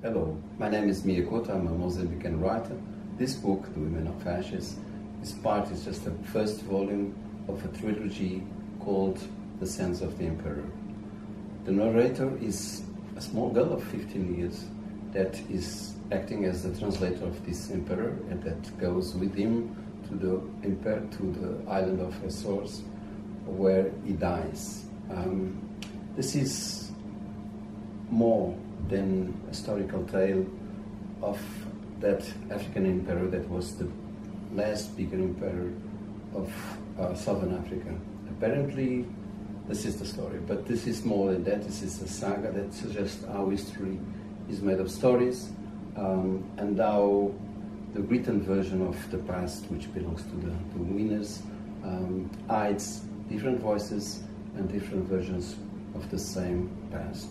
Hello, my name is Mia Couto, I'm a Mozambican writer. This book, The Women of Ashes, is part, is just the first volume of a trilogy called The Sands of the Emperor. The narrator is a small girl of 15 years that is acting as the translator of this emperor and that goes with him to the, emperor, to the island of Azores where he dies. Um, this is more than a historical tale of that African emperor that was the last big emperor of uh, southern Africa. Apparently, this is the story, but this is more than that. This is a saga that suggests how history is made of stories um, and how the written version of the past, which belongs to the, the winners, um, hides different voices and different versions of the same past.